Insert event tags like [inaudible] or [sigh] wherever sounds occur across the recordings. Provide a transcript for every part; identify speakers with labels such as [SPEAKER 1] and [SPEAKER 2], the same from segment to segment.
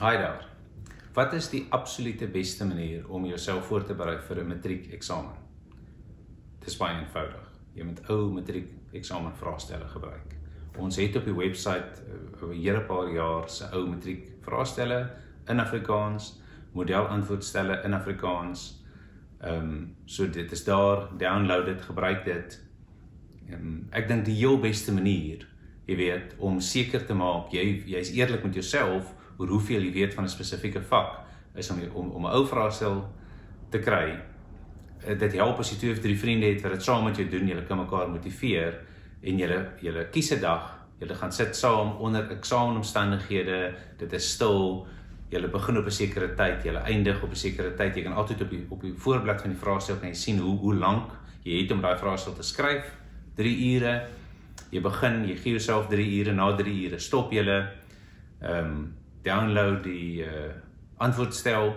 [SPEAKER 1] Haai daar. Wat is die absolute beste manier om jouself voor te berei vir 'n matriekeksamen? Dit is baie eenvoudig. Jy moet ou matriekeksamen vraestelle gebruik. Ons het op die webwerf eh, 'n hele paar jaar se ou matriek vraestelle in Afrikaans, model antwoordstelle in Afrikaans. Ehm um, so dit is daar, download dit, gebruik dit. Ehm um, ek dink die heel beste manier, jy weet, om seker te maak jy jy's eerlik met jouself oor hoeveel jy weet van 'n spesifieke vak is om om om 'n ou vraestel te kry. Eh, dit help as jy twee of drie vriende het wat dit saam met jou doen, julle kan mekaar motiveer en julle julle kies 'n dag, julle gaan sit saam onder eksamenomstandighede, dit is stil. Julle begin op 'n sekere tyd, julle eindig op 'n sekere tyd. Jy kan altyd op die op die voorblad van die vraestel kan jy sien hoe hoe lank jy het om daai vraestel te skryf. 3 ure. Jy begin, jy gee jouself 3 ure, na 3 ure stop jy. Ehm um, download die uh antwoordstel,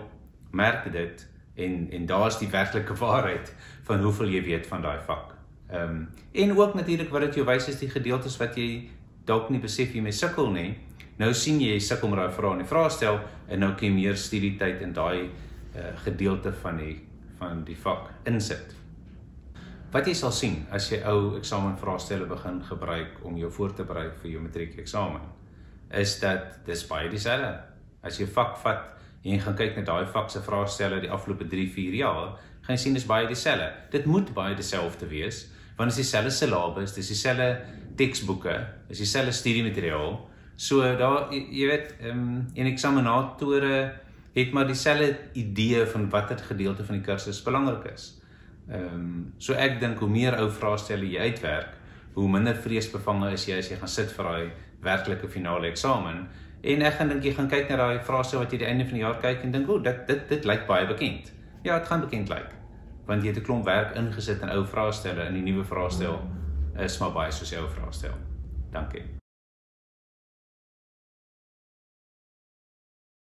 [SPEAKER 1] merk dit en en daar's die werklike [laughs] waarheid van hoeveel jy weet van daai vak. Ehm um, en ook natuurlik wat dit jou wys is die gedeeltes wat jy dalk nie besef jy mee sukkel nie. Nou sien jy jy sukkel met daai vrae in die vraestel en nou kan jy meer studietyd in daai uh gedeelte van die van die vak insit. Wat jy sal sien as jy ou eksamenvraestelle begin gebruik om jou voor te berei vir jou matriekeksamen is dat dis baie dieselfde. As jy 'n vak vat en jy gaan kyk na daai vak se vraestelle die afgelope 3, 4 jaar, gaan jy sien dis baie dieselfde. Dit moet baie dieselfde wees want dit is dieselfde syllabus, dis dieselfde teksboeke, dis dieselfde studiemateriaal. So daar jy weet, ehm um, en eksaminatore het maar dieselfde idee van watter gedeelte van die kursus belangrik is. Ehm um, so ek dink hoe meer ou vraestelle jy uitwerk, hoe minder vreesbevange is jy as jy gaan sit vir daai werklike finale eksamen. En ek gaan dink jy gaan kyk na daai vraestel wat jy die einde van die jaar kyk en dink, "O, dit dit dit lyk baie bekend." Ja, dit gaan bekend lyk. Want jy het 'n klomp werk ingesit in ou vraestelle en die nuwe vraestel is maar baie soos jou vraestel. Dankie.